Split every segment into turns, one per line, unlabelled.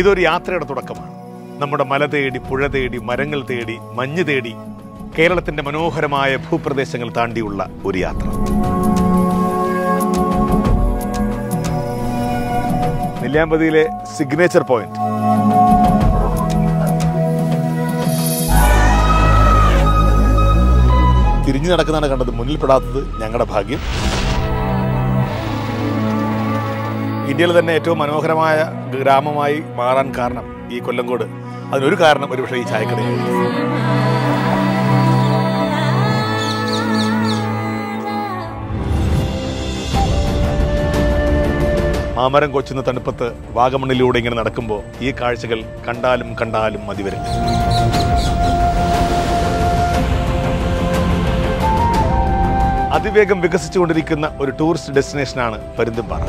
ഇതൊരു യാത്രയുടെ തുടക്കമാണ്. നമ്മുടെ മല തേടി പുഴ തേടി മരങ്ങൾ തേടി മഞ്ഞ് തേടി കേരളത്തിന്റെ മനോഹരമായ ഭൂപ്രദേശങ്ങൾ താണ്ടിയുള്ള ഒരു യാത്ര. നെല്ലിയാമ്പതിയിലെ സിഗ്നേച്ചർ പോയിന്റ് തിരിഞ്ഞു നടക്കുന്നതാണ് കണ്ടത്. മുന്നിൽപ്പെടാത്തത് ഞങ്ങളുടെ ഭാഗ്യം. ഇന്ത്യയിൽ തന്നെ ഏറ്റവും മനോഹരമായ ഗ്രാമമായി മാറാൻ കാരണം ഈ കൊല്ലംകോട് അതിനൊരു കാരണം ഒരുപക്ഷെ ഈ ചായക്കടയായിരിക്കും മാമരം കൊച്ചുന്ന തണുപ്പത്ത് വാഗമണ്ണിലൂടെ ഇങ്ങനെ നടക്കുമ്പോൾ ഈ കാഴ്ചകൾ കണ്ടാലും കണ്ടാലും മതി വരില്ല അതിവേഗം വികസിച്ചുകൊണ്ടിരിക്കുന്ന ഒരു ടൂറിസ്റ്റ് ഡെസ്റ്റിനേഷനാണ് പരുന്തുംപാറ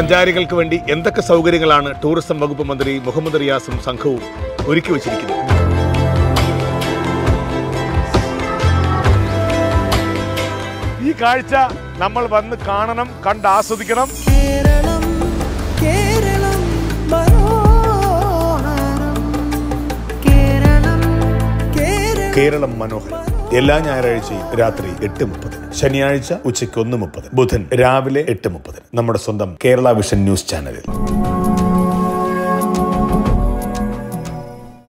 സഞ്ചാരികൾക്ക് വേണ്ടി എന്തൊക്കെ സൗകര്യങ്ങളാണ് ടൂറിസം വകുപ്പ് മന്ത്രി മുഹമ്മദ് റിയാസും സംഘവും ഒരുക്കി വച്ചിരിക്കുന്നത്? ഈ കാഴ്ച നമ്മൾ വന്ന് കാണണം കണ്ട് ആസ്വദിക്കണം.
കേരളം
കേരളം മനോഹരം. എല്ലാ ഞായറാഴ്ചയും രാത്രി എട്ട് മുപ്പതിന്. ശനിയാഴ്ച ഉച്ചയ്ക്ക് ഒന്ന് മുപ്പത് ബുധൻ രാവിലെ എട്ട് മുപ്പതിന്. നമ്മുടെ സ്വന്തം കേരള വിഷൻ ന്യൂസ് ചാനലിൽ.